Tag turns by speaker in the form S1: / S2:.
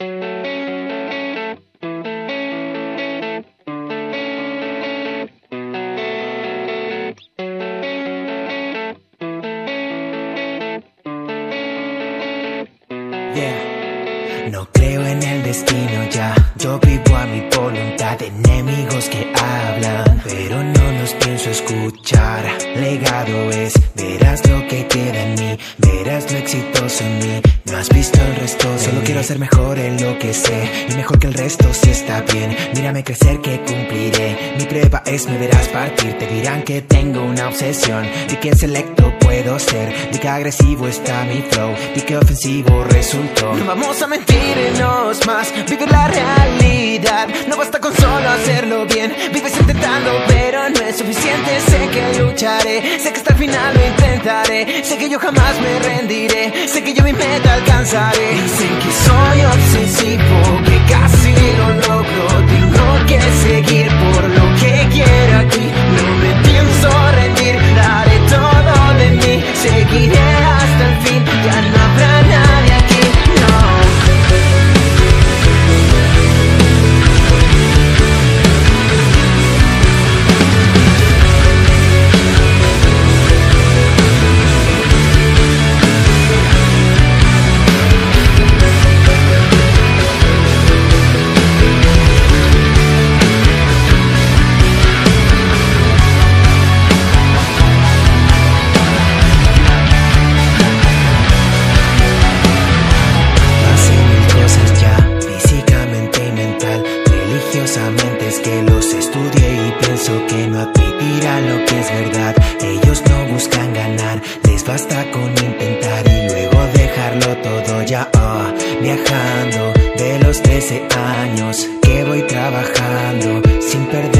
S1: Yeah. No creo en el destino ya, yo vivo a mi voluntad, enemigos que hablan, pero no los pienso escuchar. Legado es, verás lo que queda en mí, verás lo exitoso en mí, no has visto el resto de Solo quiero ser mejor en lo que sé, y mejor que el resto si está bien. Mírame crecer que cumpliré, mi prueba es me verás partir, te dirán que tengo una obsesión, de que selecto puedo ser, que agresivo está mi flow, de que ofensivo resultó. No vamos a mentirnos más, vive la realidad, no basta con solo hacerlo bien, vives intentando pero no es suficiente, sé que lucharé, sé que hasta el final lo intentaré, sé que yo jamás me rendiré, sé que yo mi meta alcanzaré. Dicen que soy obsesivo, que casi lo logro, admitirán lo que es verdad. Ellos no buscan ganar, les basta con intentar y luego dejarlo todo ya. ah, viajando de los 13 años que voy trabajando sin perder